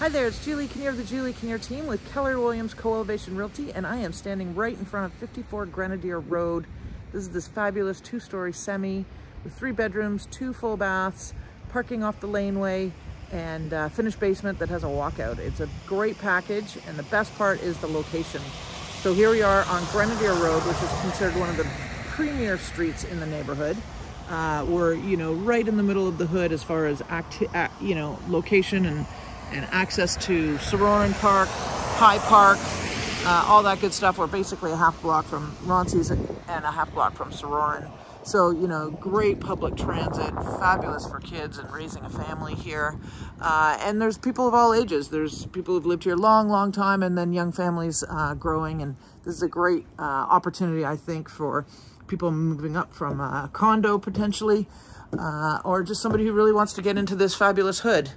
Hi there, it's Julie Kinnear of the Julie Kinnear team with Keller Williams Co-Elevation Realty, and I am standing right in front of 54 Grenadier Road. This is this fabulous two-story semi with three bedrooms, two full baths, parking off the laneway, and uh, finished basement that has a walkout. It's a great package, and the best part is the location. So here we are on Grenadier Road, which is considered one of the premier streets in the neighborhood. Uh, we're, you know, right in the middle of the hood as far as, acti you know, location and and access to Sorauren Park, High Park, uh, all that good stuff. We're basically a half block from Ronces and a half block from Sorauren. So, you know, great public transit, fabulous for kids and raising a family here. Uh, and there's people of all ages. There's people who've lived here a long, long time and then young families uh, growing. And this is a great uh, opportunity, I think, for people moving up from a condo potentially, uh, or just somebody who really wants to get into this fabulous hood.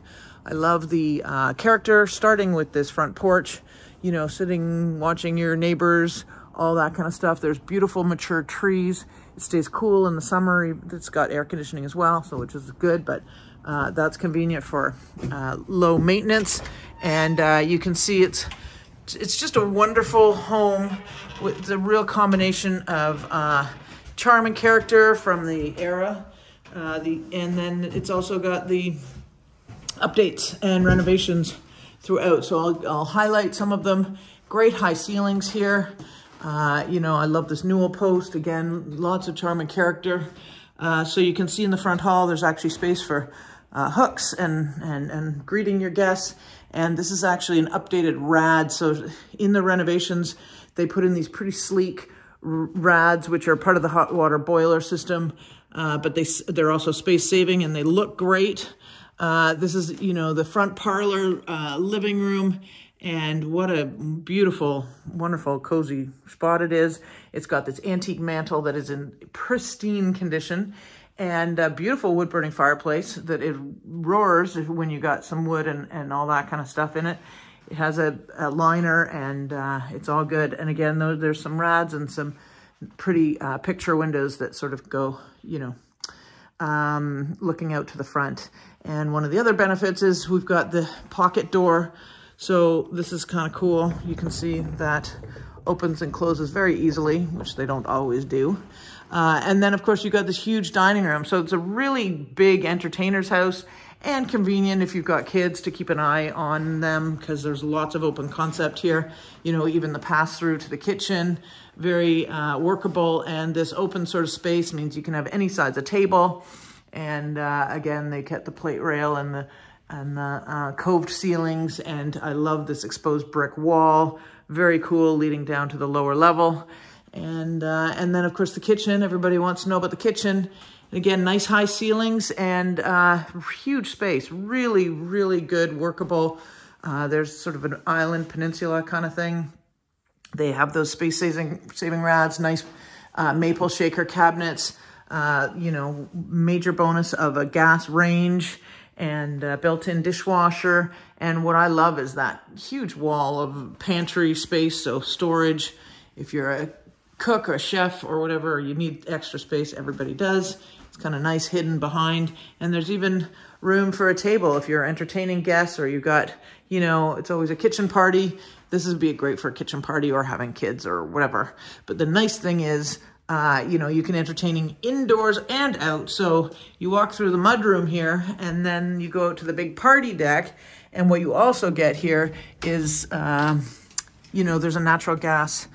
I love the uh, character starting with this front porch, you know, sitting, watching your neighbors, all that kind of stuff. There's beautiful mature trees. It stays cool in the summer. It's got air conditioning as well, so which is good, but uh, that's convenient for uh, low maintenance. And uh, you can see it's it's just a wonderful home with the real combination of uh, charm and character from the era. Uh, the and then it's also got the updates and renovations throughout. So I'll, I'll highlight some of them. Great high ceilings here. Uh, you know, I love this newel post. Again, lots of charm and character. Uh, so you can see in the front hall, there's actually space for uh, hooks and, and, and greeting your guests. And this is actually an updated rad. So in the renovations, they put in these pretty sleek rads, which are part of the hot water boiler system. Uh, but they, they're also space saving and they look great. Uh, this is, you know, the front parlor, uh, living room, and what a beautiful, wonderful, cozy spot it is. It's got this antique mantle that is in pristine condition and a beautiful wood burning fireplace that it roars when you got some wood and, and all that kind of stuff in it. It has a, a liner and uh, it's all good. And again, there's some rads and some pretty uh, picture windows that sort of go, you know, um, looking out to the front. And one of the other benefits is we've got the pocket door. So this is kind of cool. You can see that opens and closes very easily, which they don't always do. Uh, and then of course you've got this huge dining room. So it's a really big entertainer's house and convenient if you've got kids to keep an eye on them because there's lots of open concept here. You know, even the pass through to the kitchen, very uh, workable. And this open sort of space means you can have any size of table. And uh, again, they kept the plate rail and the and the uh, coved ceilings. And I love this exposed brick wall. Very cool, leading down to the lower level. And uh, and then of course the kitchen. Everybody wants to know about the kitchen. Again, nice high ceilings and uh, huge space. Really, really good, workable. Uh, there's sort of an island peninsula kind of thing. They have those space saving saving rads, nice uh, maple shaker cabinets. Uh, you know, major bonus of a gas range and built-in dishwasher. And what I love is that huge wall of pantry space, so storage. If you're a cook or chef or whatever, you need extra space, everybody does. It's kind of nice hidden behind. And there's even room for a table if you're entertaining guests or you've got, you know, it's always a kitchen party. This would be great for a kitchen party or having kids or whatever. But the nice thing is uh, you know, you can entertaining indoors and out. So you walk through the mudroom here and then you go out to the big party deck. And what you also get here is, uh, you know, there's a natural gas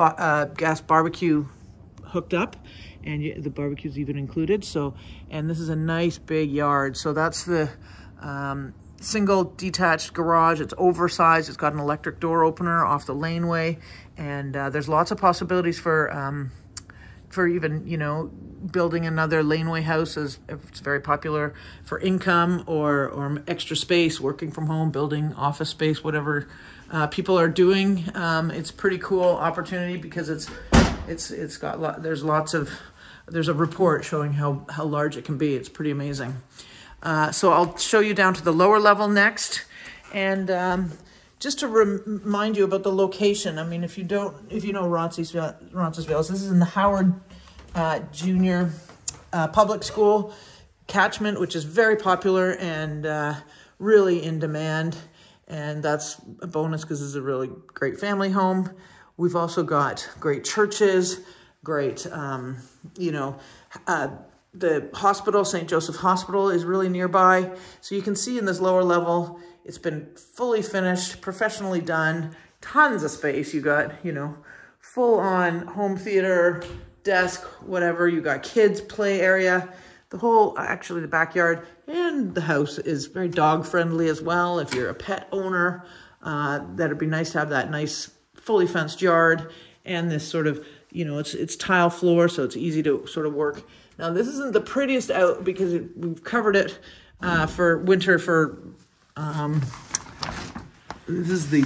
uh, gas barbecue hooked up and the barbecue's even included. So, and this is a nice big yard. So that's the um, single detached garage. It's oversized. It's got an electric door opener off the laneway. And uh, there's lots of possibilities for um, for even, you know, building another laneway house is it's very popular for income or, or extra space, working from home, building office space, whatever uh, people are doing. Um, it's pretty cool opportunity because it's, it's, it's got, lot, there's lots of, there's a report showing how, how large it can be. It's pretty amazing. Uh, so I'll show you down to the lower level next. And um, just to remind you about the location, I mean, if you don't, if you know Roncesvalles this is in the Howard uh, Junior uh, Public School catchment, which is very popular and uh, really in demand. And that's a bonus because it's a really great family home. We've also got great churches, great, um, you know, uh, the hospital, St. Joseph Hospital is really nearby. So you can see in this lower level, it's been fully finished, professionally done, tons of space. You got, you know, full on home theater, desk, whatever. You got kids play area. The whole, actually the backyard and the house is very dog friendly as well. If you're a pet owner, uh, that'd be nice to have that nice fully fenced yard and this sort of, you know, it's, it's tile floor, so it's easy to sort of work. Now this isn't the prettiest out because it, we've covered it uh, for winter for, um, this is the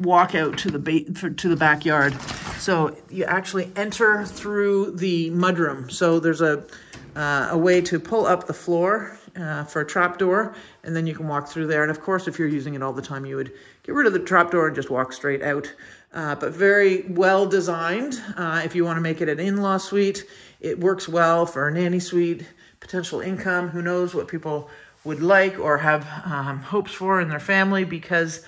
walkout to the bait for, to the backyard. So you actually enter through the mudroom. So there's a, uh, a way to pull up the floor uh, for a trap door, and then you can walk through there. And of course, if you're using it all the time, you would get rid of the trap door and just walk straight out. Uh, but very well designed. Uh, if you want to make it an in-law suite, it works well for a nanny suite, potential income. Who knows what people would like or have um, hopes for in their family because,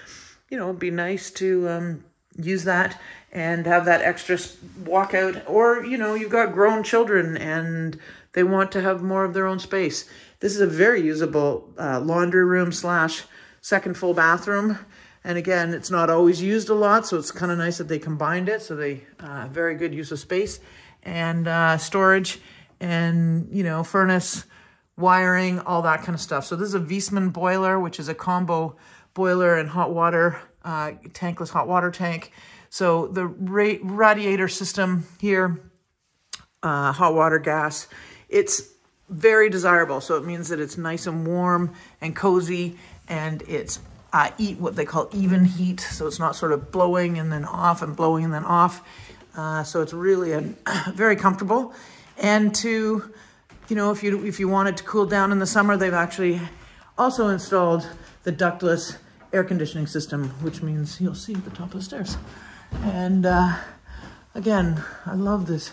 you know, it'd be nice to um, use that and have that extra walkout. Or, you know, you've got grown children and they want to have more of their own space. This is a very usable uh, laundry room slash second full bathroom. And again, it's not always used a lot, so it's kind of nice that they combined it. So they, uh, very good use of space and uh, storage and, you know, furnace, wiring, all that kind of stuff. So this is a Viessmann boiler, which is a combo boiler and hot water, uh, tankless hot water tank. So the radiator system here, uh, hot water gas, it's very desirable. So it means that it's nice and warm and cozy and it's uh, eat what they call even heat. So it's not sort of blowing and then off and blowing and then off. Uh, so it's really a, very comfortable. And to, you know, if you, if you wanted to cool down in the summer, they've actually also installed the ductless air conditioning system, which means you'll see at the top of the stairs. And uh, again, I love this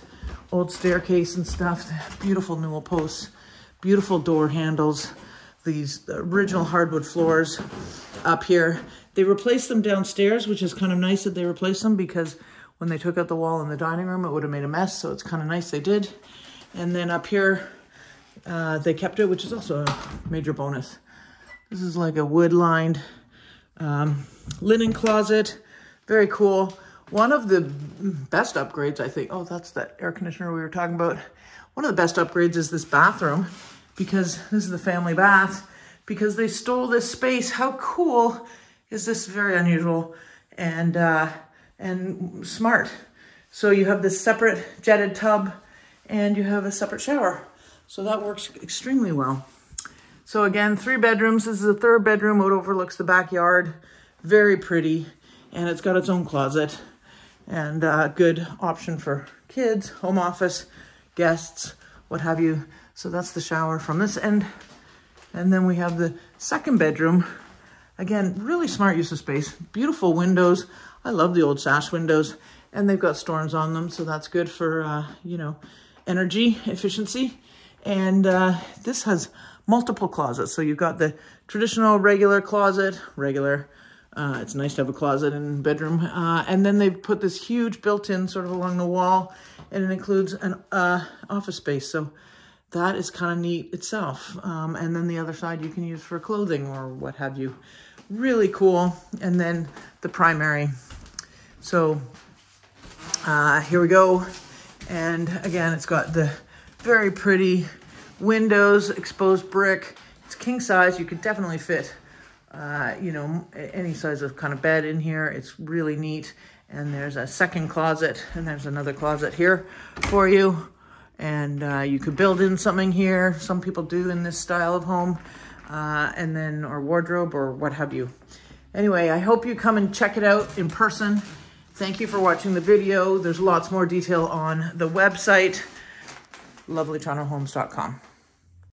old staircase and stuff, beautiful newel posts, beautiful door handles, these original hardwood floors up here. They replaced them downstairs, which is kind of nice that they replaced them because when they took out the wall in the dining room, it would have made a mess. So it's kind of nice they did. And then up here, uh, they kept it, which is also a major bonus. This is like a wood lined um, linen closet. Very cool. One of the best upgrades, I think, oh, that's that air conditioner we were talking about. One of the best upgrades is this bathroom because this is the family bath because they stole this space. How cool is this? Very unusual and, uh, and smart. So you have this separate jetted tub and you have a separate shower. So that works extremely well. So again, three bedrooms. This is the third bedroom. It overlooks the backyard. Very pretty. And it's got its own closet and a uh, good option for kids, home office, guests, what have you. So that's the shower from this end. And then we have the second bedroom. Again, really smart use of space. Beautiful windows. I love the old sash windows. And they've got storms on them, so that's good for, uh, you know, energy efficiency. And uh, this has multiple closets. So you've got the traditional regular closet, regular, uh, it's nice to have a closet and bedroom. Uh, and then they've put this huge built-in sort of along the wall and it includes an uh, office space. So that is kind of neat itself. Um, and then the other side you can use for clothing or what have you. Really cool. And then the primary. So uh, here we go. And again, it's got the very pretty windows, exposed brick. It's king size. You could definitely fit uh, you know, any size of kind of bed in here. It's really neat. And there's a second closet and there's another closet here for you. And uh, you could build in something here. Some people do in this style of home. Uh, and then, or wardrobe or what have you. Anyway, I hope you come and check it out in person. Thank you for watching the video. There's lots more detail on the website, lovelytorontohomes.com.